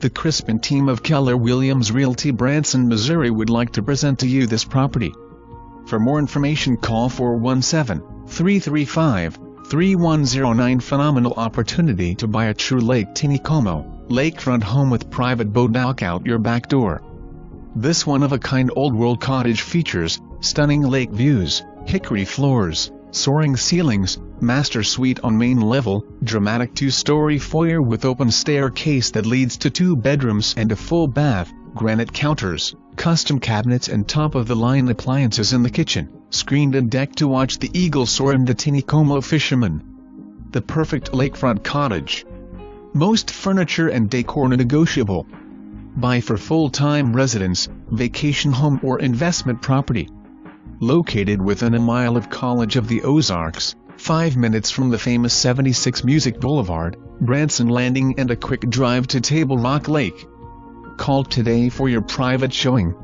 The Crispin team of Keller Williams Realty Branson, Missouri would like to present to you this property. For more information call 417-335-3109 Phenomenal opportunity to buy a true Lake Taneycomo, lakefront home with private boat dock out your back door. This one-of-a-kind old-world cottage features stunning lake views, hickory floors, soaring ceilings, master suite on main level, dramatic two-story foyer with open staircase that leads to two bedrooms and a full bath, granite counters, custom cabinets and top-of-the-line appliances in the kitchen, screened deck to watch the eagle soar and the Taneycomo fisherman. The perfect lakefront cottage. Most furniture and decor negotiable. Buy for full-time residence, vacation home or investment property. Located within a mile of College of the Ozarks, 5 minutes from the famous 76 Music Boulevard, Branson Landing and a quick drive to Table Rock Lake. Call today for your private showing.